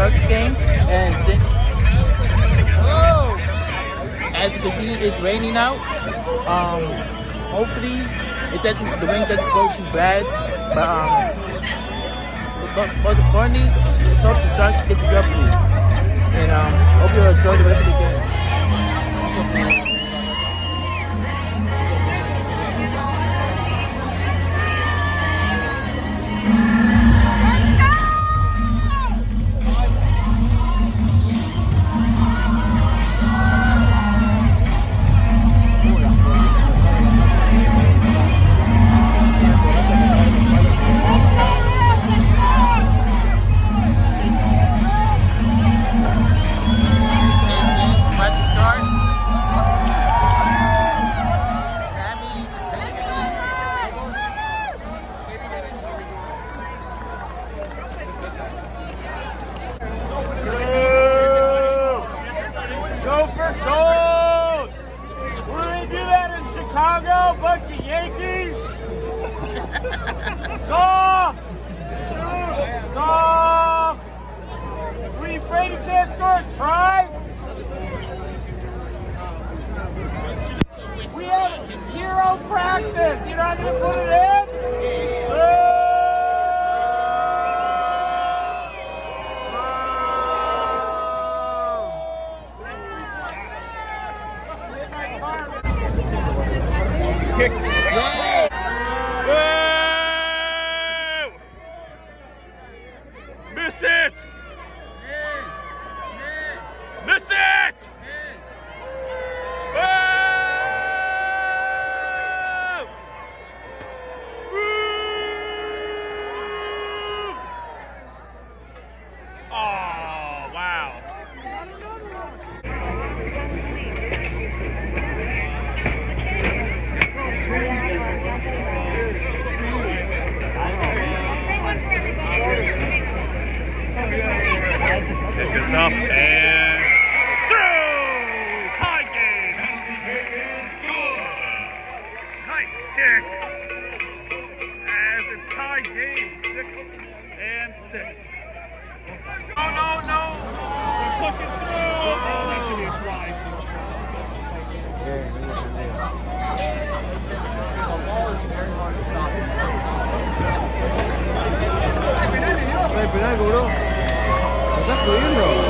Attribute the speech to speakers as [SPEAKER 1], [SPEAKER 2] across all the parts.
[SPEAKER 1] Sharks game, and as you can see, it's raining out. Um, hopefully, it doesn't the rain doesn't go too bad, but um, but most importantly, let's hope the Sharks get the W, and um, hope you enjoy the rest of the
[SPEAKER 2] Miss it! Up and
[SPEAKER 1] This ain't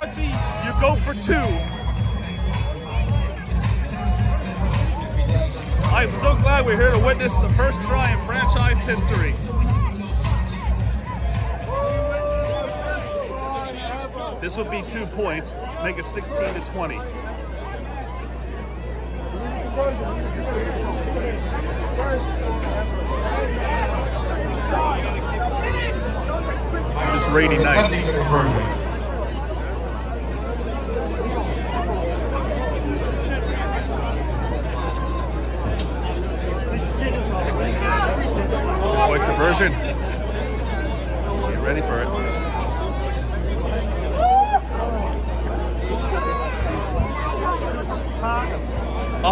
[SPEAKER 2] You go for two. I am so glad we're here to witness the first try in franchise history. This would be two points, make it 16 to 20. This rainy night. Point conversion. Get ready for it.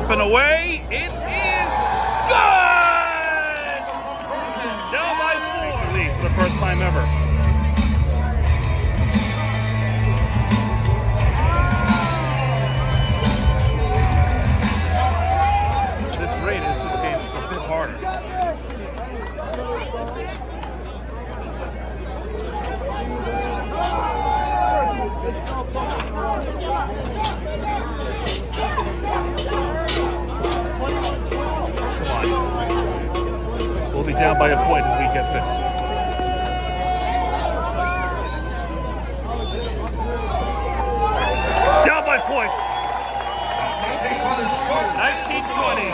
[SPEAKER 2] And away. It down by a point if we get this. Down by points. 1920.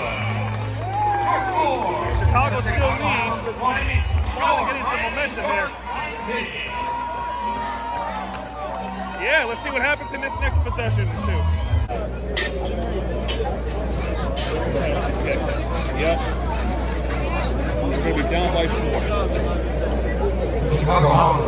[SPEAKER 2] Chicago still leads, but Miami's finally getting some momentum here. Yeah, let's see what happens in this next possession, too. Yep. Down by four.
[SPEAKER 3] Chicago Hounds.